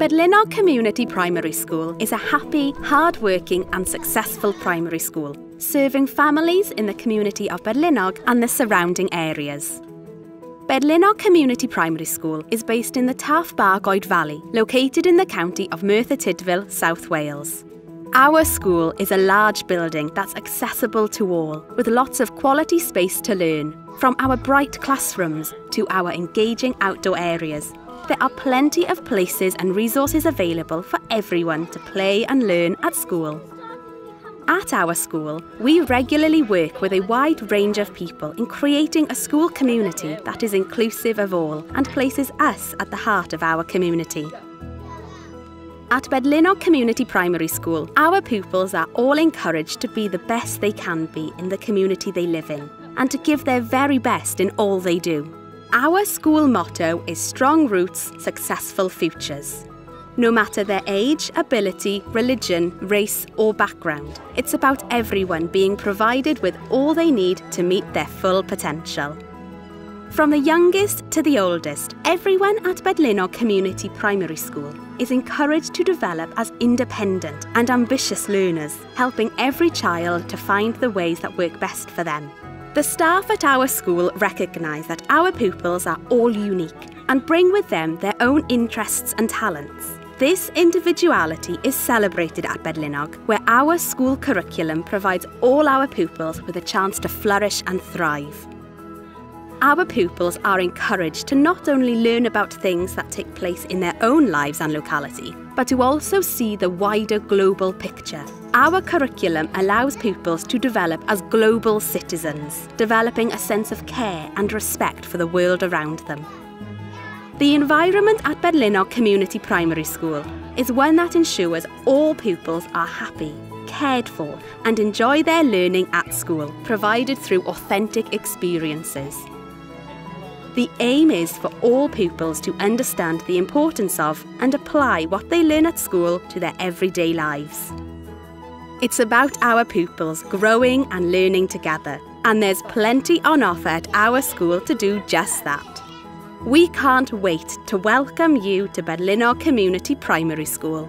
Bedlinog Community Primary School is a happy, hard-working and successful primary school, serving families in the community of Bedlinog and the surrounding areas. Bedlinog Community Primary School is based in the Taff Bargoed Valley, located in the county of Merthyr Tydfil, South Wales. Our school is a large building that's accessible to all, with lots of quality space to learn, from our bright classrooms to our engaging outdoor areas, there are plenty of places and resources available for everyone to play and learn at school. At our school, we regularly work with a wide range of people in creating a school community that is inclusive of all and places us at the heart of our community. At Bedlinog Community Primary School, our pupils are all encouraged to be the best they can be in the community they live in and to give their very best in all they do. Our school motto is Strong Roots, Successful Futures. No matter their age, ability, religion, race, or background, it's about everyone being provided with all they need to meet their full potential. From the youngest to the oldest, everyone at Bedlinog Community Primary School is encouraged to develop as independent and ambitious learners, helping every child to find the ways that work best for them. The staff at our school recognise that our pupils are all unique and bring with them their own interests and talents. This individuality is celebrated at Bedlinog, where our school curriculum provides all our pupils with a chance to flourish and thrive. Our pupils are encouraged to not only learn about things that take place in their own lives and locality, but to also see the wider global picture our curriculum allows pupils to develop as global citizens, developing a sense of care and respect for the world around them. The environment at Bedlinog Community Primary School is one that ensures all pupils are happy, cared for, and enjoy their learning at school, provided through authentic experiences. The aim is for all pupils to understand the importance of and apply what they learn at school to their everyday lives. It's about our pupils growing and learning together, and there's plenty on offer at our school to do just that. We can't wait to welcome you to Bedlinog Community Primary School.